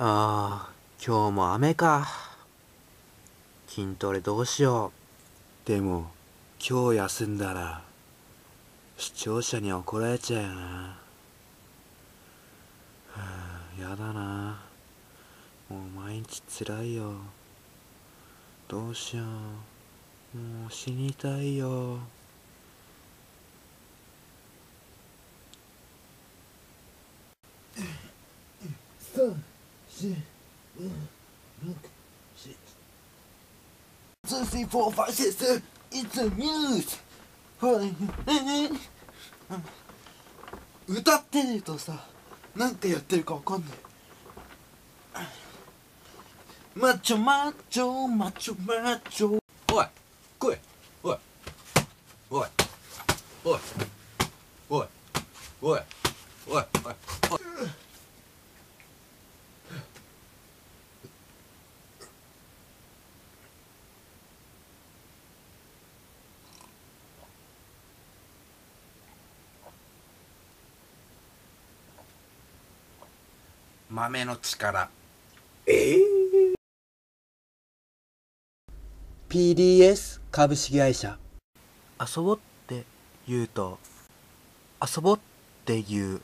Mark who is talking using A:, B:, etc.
A: あー今日も雨か。筋トレどうしよう。でも今日休んだら視聴者に怒られちゃうよな。はあやだな。もう毎日つらいよ。どうしよう。もう死にたいよ。
B: Two, three, four, five, six, seven. It's a muse. はい。歌ってるとさ、なんかやってるかわかんない。マッチョマッチョマッチョマッチョ。
C: おい来いおいおいおいおいおいおいおいおい豆の力。
A: PDS 株式会社。遊ぼうって言うと遊ぼうって言う